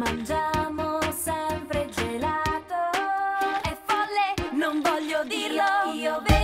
Mangiamo sempre gelato. È folle, non voglio dirlo. Io vedo.